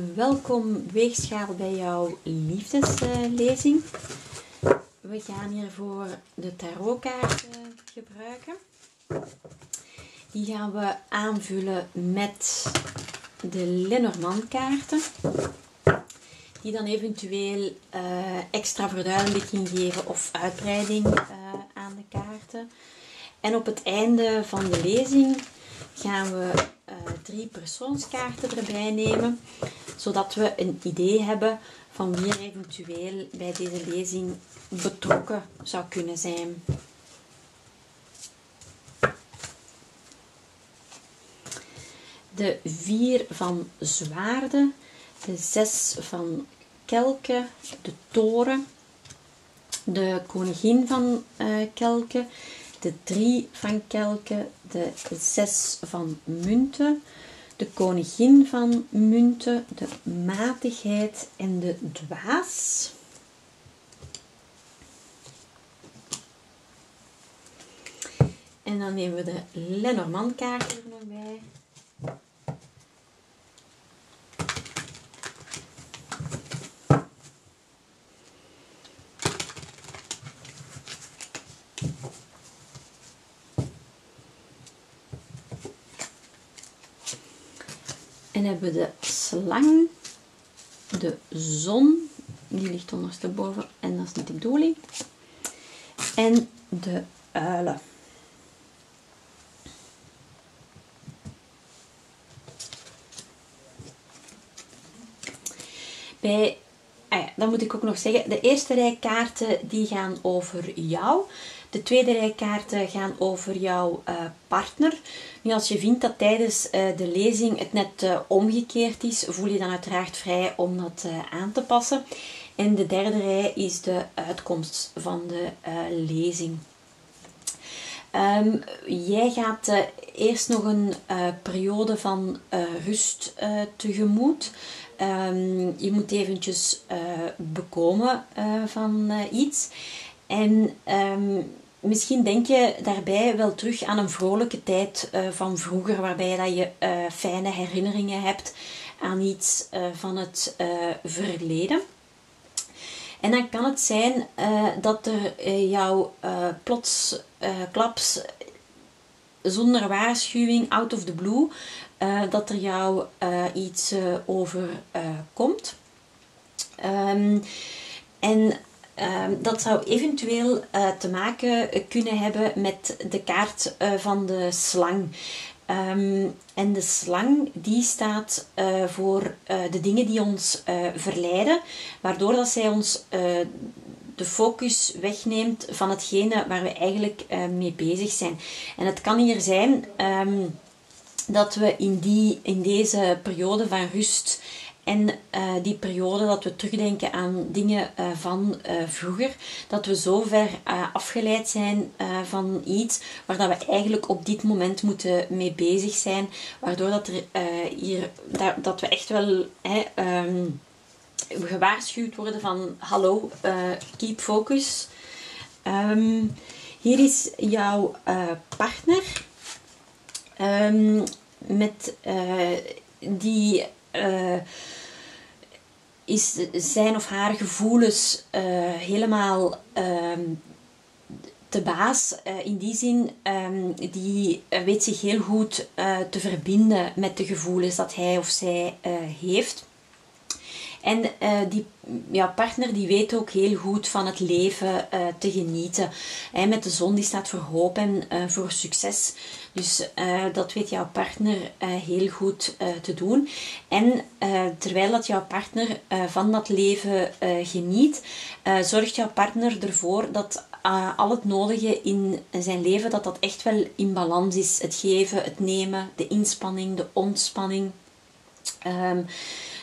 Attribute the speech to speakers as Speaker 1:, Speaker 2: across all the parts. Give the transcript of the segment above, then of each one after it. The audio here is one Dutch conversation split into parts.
Speaker 1: welkom Weegschaal bij jouw liefdeslezing. We gaan hiervoor de tarotkaarten gebruiken. Die gaan we aanvullen met de Lenormand kaarten. Die dan eventueel uh, extra verduidelijking geven of uitbreiding uh, aan de kaarten. En op het einde van de lezing gaan we uh, drie persoonskaarten erbij nemen, zodat we een idee hebben van wie er eventueel bij deze lezing betrokken zou kunnen zijn. De vier van zwaarden, de zes van kelken, de toren, de koningin van uh, kelken, de drie van kelken, de zes van munten, de koningin van munten, de matigheid en de dwaas. En dan nemen we de Lenormand kaart er nog bij. En hebben we de slang, de zon, die ligt ondersteboven en dat is niet de bedoeling. En de uilen. Bij, ah ja, dan moet ik ook nog zeggen, de eerste rij kaarten die gaan over jou. De tweede rij kaarten gaan over jouw uh, partner. Nu, als je vindt dat tijdens uh, de lezing het net uh, omgekeerd is, voel je dan uiteraard vrij om dat aan te passen. En de derde rij is de uitkomst van de lezing. Um, jij gaat eerst nog een periode van rust tegemoet. Um, je moet eventjes bekomen van iets. En um, misschien denk je daarbij wel terug aan een vrolijke tijd uh, van vroeger, waarbij dat je uh, fijne herinneringen hebt aan iets uh, van het verleden. En dan kan het zijn dat er jou plots klaps zonder waarschuwing, out of the blue, dat er jou iets overkomt. Um, en Ehm, dat zou eventueel uh, te maken kunnen hebben met de kaart uh, van de slang. Um, en de slang die staat uh, voor de dingen die ons verleiden, waardoor dat zij ons de focus wegneemt van hetgene waar we eigenlijk mee bezig zijn. En het kan hier zijn um, dat we in, die, in deze periode van rust en uh, die periode dat we terugdenken aan dingen uh, van uh, vroeger, dat we zo ver afgeleid zijn van iets waar dat we eigenlijk op dit moment moeten mee bezig zijn, waardoor dat, er, hier, dat, we echt wel um, gewaarschuwd worden van hallo, keep focus. Um, hier is jouw partner um, met die uh, is zijn of haar gevoelens uh, helemaal uh, te baas. Uh, in die zin, um, die weet zich heel goed te verbinden met de gevoelens dat hij of zij heeft. En uh, die ja, partner die weet ook heel goed van het leven uh, te genieten. Hij met de zon die staat voor hoop en uh, voor succes. Dus dat weet jouw partner heel goed te doen. En terwijl dat jouw partner van dat leven geniet, zorgt jouw partner ervoor dat al het nodige in zijn leven, dat dat echt wel in balans is. Het geven, het nemen, de inspanning, de ontspanning. Um,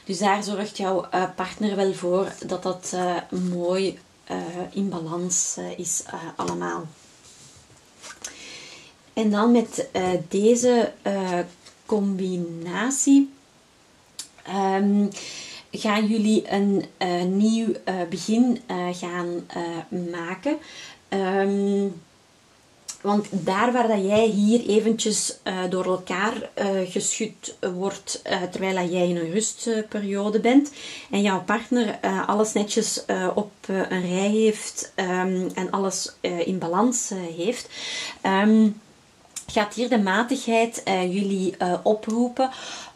Speaker 1: dus daar zorgt jouw uh, partner wel voor dat dat uh, mooi uh, in balans is allemaal. En dan met deze combinatie um, gaan jullie een nieuw begin gaan maken. Um, Want daar waar dat jij hier eventjes uh, door elkaar uh, geschud wordt uh, terwijl dat jij in een rustperiode bent en jouw partner alles netjes op een rij heeft um, en alles in balans heeft, um, gaat hier de matigheid jullie oproepen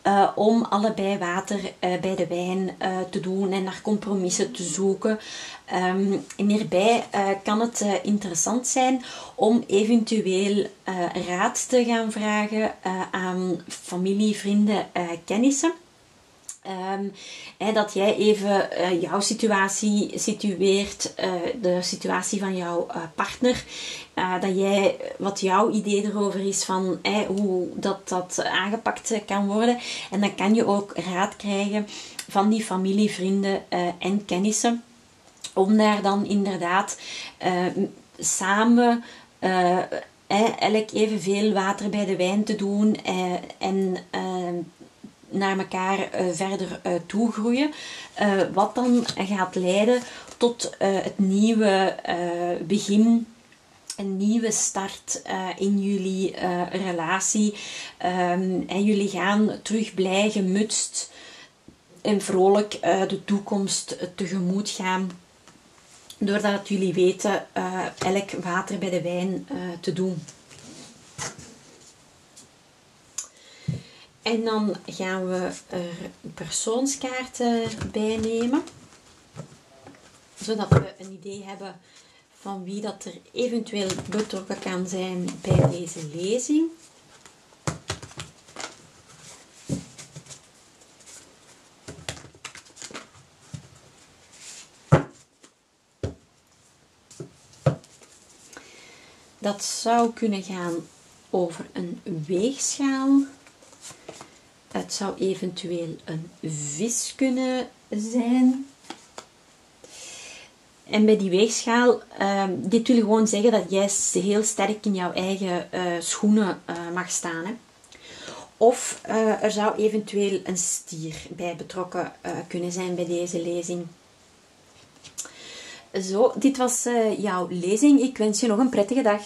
Speaker 1: uh, om allebei water bij de wijn te doen en naar compromissen te zoeken. En hierbij kan het interessant zijn om eventueel raad te gaan vragen aan familie, vrienden, kennissen. Um, dat jij even uh, jouw situatie situeert, uh, de situatie van jouw uh, partner. dat jij wat jouw idee erover is van hoe dat, dat aangepakt kan worden. En dan kan je ook raad krijgen van die familie, vrienden en kennissen. Om daar dan inderdaad samen elk evenveel water bij de wijn te doen. en naar elkaar uh, verder uh, toegroeien. Uh, wat dan gaat leiden tot het nieuwe begin een nieuwe start in jullie relatie. Um, en jullie gaan terug blij, gemutst en vrolijk de toekomst tegemoet gaan. Doordat jullie weten elk water bij de wijn te doen. En dan gaan we er persoonskaarten bij nemen. Zodat we een idee hebben van wie dat er eventueel betrokken kan zijn bij deze lezing. Dat zou kunnen gaan over een weegschaal het zou eventueel een vis kunnen zijn. En bij die weegschaal, uh, dit wil gewoon zeggen dat jij heel sterk in jouw eigen uh, schoenen uh, mag staan. Hè. Of uh, er zou eventueel een stier bij betrokken kunnen zijn bij deze lezing. Zo, dit was jouw lezing. Ik wens je nog een prettige dag.